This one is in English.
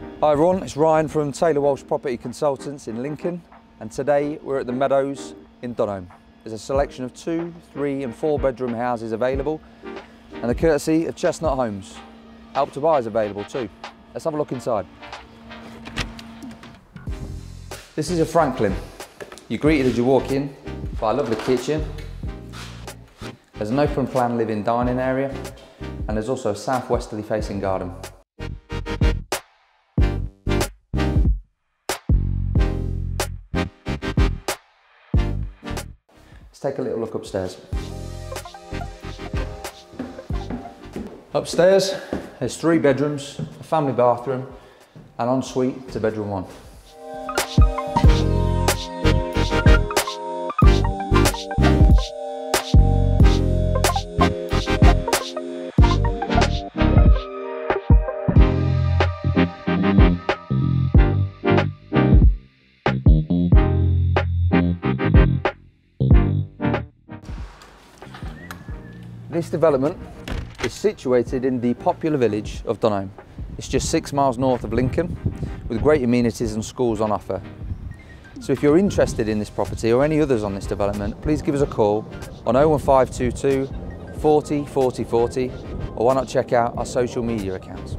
Hi everyone, it's Ryan from Taylor Walsh Property Consultants in Lincoln and today we're at the Meadows in Dunholme. There's a selection of two, three and four bedroom houses available and the courtesy of Chestnut Homes. Help to buy is available too. Let's have a look inside. This is a Franklin. You're greeted as you walk in by a lovely kitchen. There's an open plan living dining area and there's also a southwesterly facing garden. Let's take a little look upstairs. Upstairs, there's three bedrooms, a family bathroom, and ensuite to bedroom one. This development is situated in the popular village of Dunholme. It's just six miles north of Lincoln with great amenities and schools on offer. So if you're interested in this property or any others on this development, please give us a call on 01522 40 40 40 or why not check out our social media accounts.